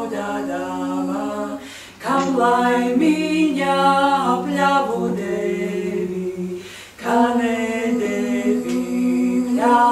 raudādama, kam laimiņā pļavu devi, ka nedevi pļaveņu.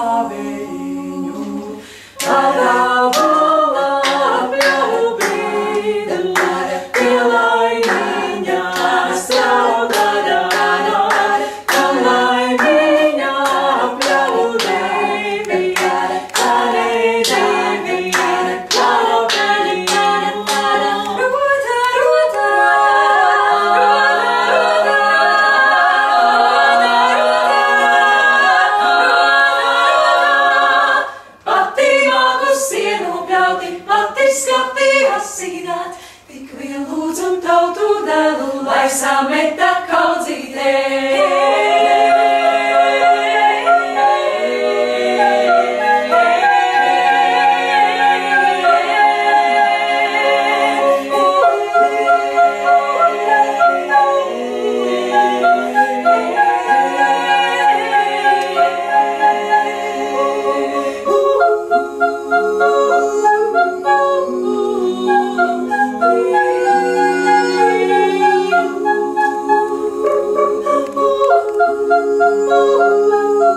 Skapti asināt, tik vien lūdzam tautu dēlu, lai sameta kaudzītē.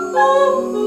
oh, oh.